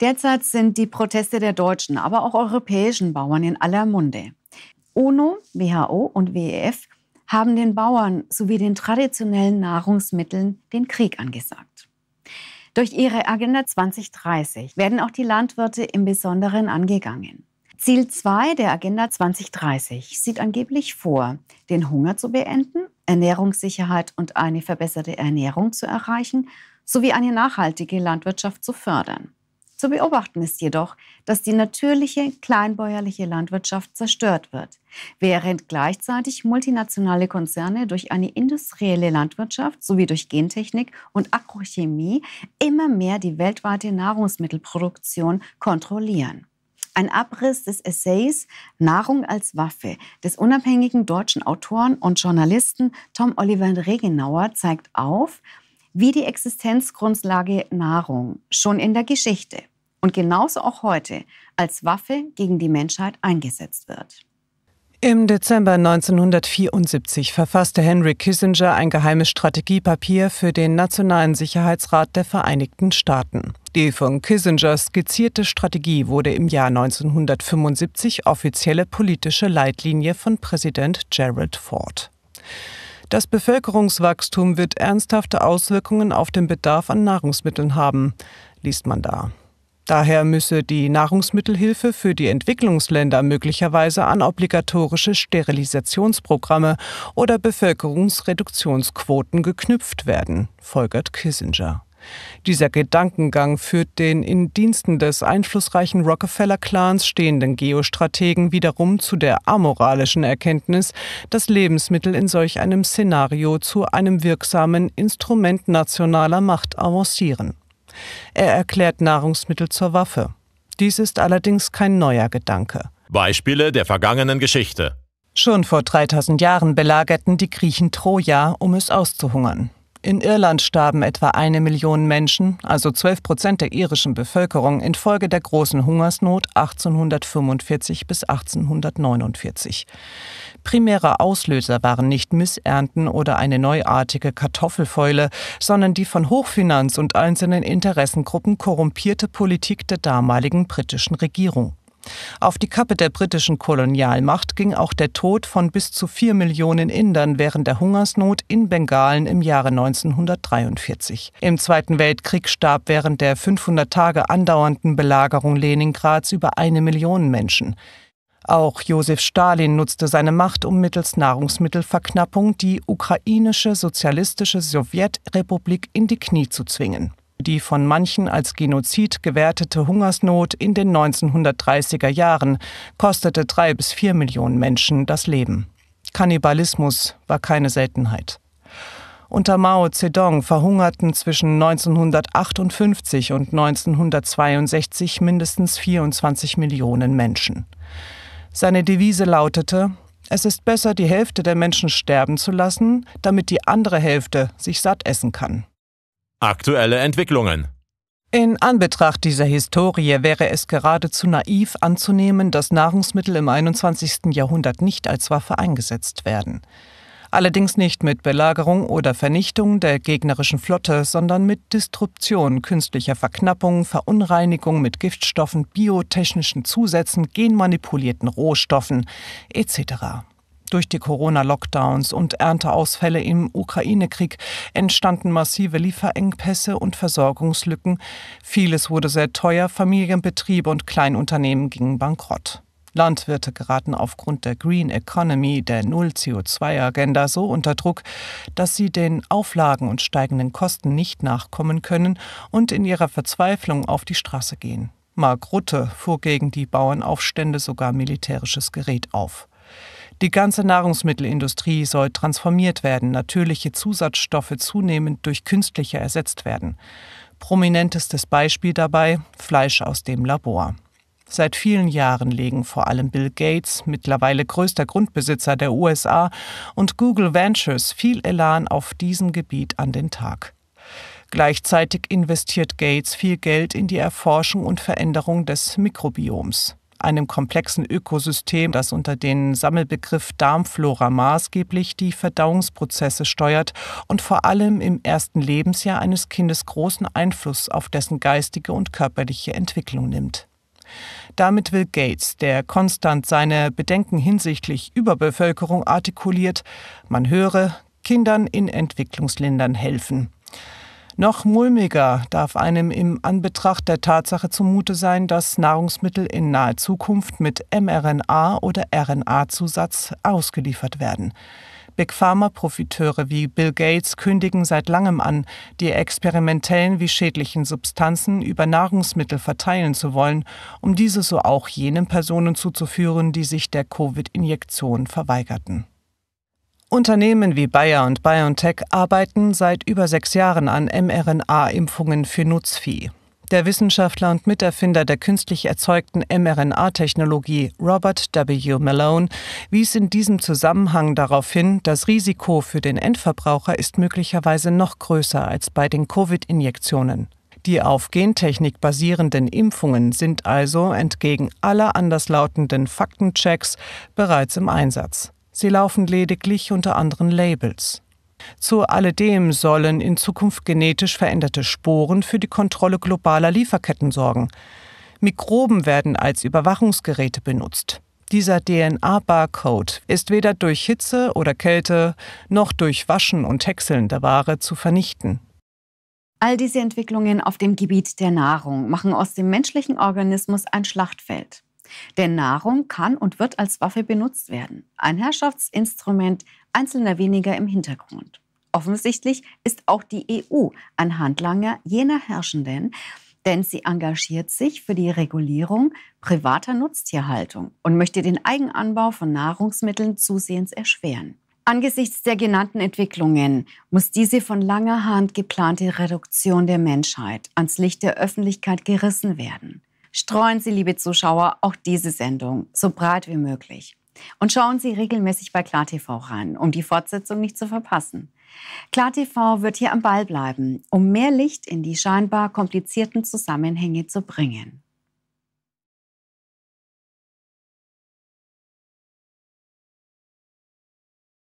Derzeit sind die Proteste der deutschen, aber auch europäischen Bauern in aller Munde. UNO, WHO und WEF haben den Bauern sowie den traditionellen Nahrungsmitteln den Krieg angesagt. Durch ihre Agenda 2030 werden auch die Landwirte im Besonderen angegangen. Ziel 2 der Agenda 2030 sieht angeblich vor, den Hunger zu beenden, Ernährungssicherheit und eine verbesserte Ernährung zu erreichen sowie eine nachhaltige Landwirtschaft zu fördern. Zu beobachten ist jedoch, dass die natürliche kleinbäuerliche Landwirtschaft zerstört wird, während gleichzeitig multinationale Konzerne durch eine industrielle Landwirtschaft sowie durch Gentechnik und Agrochemie immer mehr die weltweite Nahrungsmittelproduktion kontrollieren. Ein Abriss des Essays Nahrung als Waffe des unabhängigen deutschen Autoren und Journalisten Tom Oliver Regenauer zeigt auf, wie die Existenzgrundlage Nahrung schon in der Geschichte und genauso auch heute als Waffe gegen die Menschheit eingesetzt wird. Im Dezember 1974 verfasste Henry Kissinger ein geheimes Strategiepapier für den Nationalen Sicherheitsrat der Vereinigten Staaten. Die von Kissinger skizzierte Strategie wurde im Jahr 1975 offizielle politische Leitlinie von Präsident Gerald Ford. Das Bevölkerungswachstum wird ernsthafte Auswirkungen auf den Bedarf an Nahrungsmitteln haben, liest man da. Daher müsse die Nahrungsmittelhilfe für die Entwicklungsländer möglicherweise an obligatorische Sterilisationsprogramme oder Bevölkerungsreduktionsquoten geknüpft werden, folgert Kissinger. Dieser Gedankengang führt den in Diensten des einflussreichen Rockefeller-Clans stehenden Geostrategen wiederum zu der amoralischen Erkenntnis, dass Lebensmittel in solch einem Szenario zu einem wirksamen Instrument nationaler Macht avancieren. Er erklärt Nahrungsmittel zur Waffe. Dies ist allerdings kein neuer Gedanke. Beispiele der vergangenen Geschichte. Schon vor 3000 Jahren belagerten die Griechen Troja, um es auszuhungern. In Irland starben etwa eine Million Menschen, also 12 Prozent der irischen Bevölkerung, infolge der großen Hungersnot 1845 bis 1849. Primärer Auslöser waren nicht Missernten oder eine neuartige Kartoffelfäule, sondern die von Hochfinanz und einzelnen Interessengruppen korrumpierte Politik der damaligen britischen Regierung. Auf die Kappe der britischen Kolonialmacht ging auch der Tod von bis zu vier Millionen Indern während der Hungersnot in Bengalen im Jahre 1943. Im Zweiten Weltkrieg starb während der 500 Tage andauernden Belagerung Leningrads über eine Million Menschen. Auch Josef Stalin nutzte seine Macht, um mittels Nahrungsmittelverknappung die ukrainische sozialistische Sowjetrepublik in die Knie zu zwingen. Die von manchen als Genozid gewertete Hungersnot in den 1930er Jahren kostete drei bis vier Millionen Menschen das Leben. Kannibalismus war keine Seltenheit. Unter Mao Zedong verhungerten zwischen 1958 und 1962 mindestens 24 Millionen Menschen. Seine Devise lautete, es ist besser, die Hälfte der Menschen sterben zu lassen, damit die andere Hälfte sich satt essen kann. Aktuelle Entwicklungen. In Anbetracht dieser Historie wäre es geradezu naiv anzunehmen, dass Nahrungsmittel im 21. Jahrhundert nicht als Waffe eingesetzt werden allerdings nicht mit Belagerung oder Vernichtung der gegnerischen Flotte, sondern mit Disruption künstlicher Verknappung, Verunreinigung mit Giftstoffen, biotechnischen Zusätzen, genmanipulierten Rohstoffen etc. Durch die Corona-Lockdowns und Ernteausfälle im Ukraine-Krieg entstanden massive Lieferengpässe und Versorgungslücken. Vieles wurde sehr teuer, Familienbetriebe und Kleinunternehmen gingen bankrott. Landwirte geraten aufgrund der Green Economy, der Null-CO2-Agenda so unter Druck, dass sie den Auflagen und steigenden Kosten nicht nachkommen können und in ihrer Verzweiflung auf die Straße gehen. Mark Rutte fuhr gegen die Bauernaufstände sogar militärisches Gerät auf. Die ganze Nahrungsmittelindustrie soll transformiert werden, natürliche Zusatzstoffe zunehmend durch künstliche ersetzt werden. Prominentestes Beispiel dabei Fleisch aus dem Labor. Seit vielen Jahren legen vor allem Bill Gates, mittlerweile größter Grundbesitzer der USA, und Google Ventures viel Elan auf diesem Gebiet an den Tag. Gleichzeitig investiert Gates viel Geld in die Erforschung und Veränderung des Mikrobioms. Einem komplexen Ökosystem, das unter den Sammelbegriff Darmflora maßgeblich die Verdauungsprozesse steuert und vor allem im ersten Lebensjahr eines Kindes großen Einfluss auf dessen geistige und körperliche Entwicklung nimmt. Damit will Gates, der konstant seine Bedenken hinsichtlich Überbevölkerung artikuliert, man höre, Kindern in Entwicklungsländern helfen. Noch mulmiger darf einem im Anbetracht der Tatsache zumute sein, dass Nahrungsmittel in naher Zukunft mit mRNA oder RNA-Zusatz ausgeliefert werden. Big Pharma-Profiteure wie Bill Gates kündigen seit langem an, die experimentellen wie schädlichen Substanzen über Nahrungsmittel verteilen zu wollen, um diese so auch jenen Personen zuzuführen, die sich der Covid-Injektion verweigerten. Unternehmen wie Bayer und BioNTech arbeiten seit über sechs Jahren an mRNA-Impfungen für Nutzvieh. Der Wissenschaftler und Miterfinder der künstlich erzeugten mRNA-Technologie Robert W. Malone wies in diesem Zusammenhang darauf hin, das Risiko für den Endverbraucher ist möglicherweise noch größer als bei den Covid-Injektionen. Die auf Gentechnik basierenden Impfungen sind also entgegen aller anderslautenden Faktenchecks bereits im Einsatz. Sie laufen lediglich unter anderen Labels. Zu alledem sollen in Zukunft genetisch veränderte Sporen für die Kontrolle globaler Lieferketten sorgen. Mikroben werden als Überwachungsgeräte benutzt. Dieser DNA-Barcode ist weder durch Hitze oder Kälte noch durch Waschen und Häckseln der Ware zu vernichten. All diese Entwicklungen auf dem Gebiet der Nahrung machen aus dem menschlichen Organismus ein Schlachtfeld. Denn Nahrung kann und wird als Waffe benutzt werden. Ein Herrschaftsinstrument einzelner weniger im Hintergrund. Offensichtlich ist auch die EU ein Handlanger jener Herrschenden, denn sie engagiert sich für die Regulierung privater Nutztierhaltung und möchte den Eigenanbau von Nahrungsmitteln zusehends erschweren. Angesichts der genannten Entwicklungen muss diese von langer Hand geplante Reduktion der Menschheit ans Licht der Öffentlichkeit gerissen werden streuen Sie, liebe Zuschauer, auch diese Sendung so breit wie möglich. Und schauen Sie regelmäßig bei KlarTV rein, um die Fortsetzung nicht zu verpassen. KlarTV wird hier am Ball bleiben, um mehr Licht in die scheinbar komplizierten Zusammenhänge zu bringen.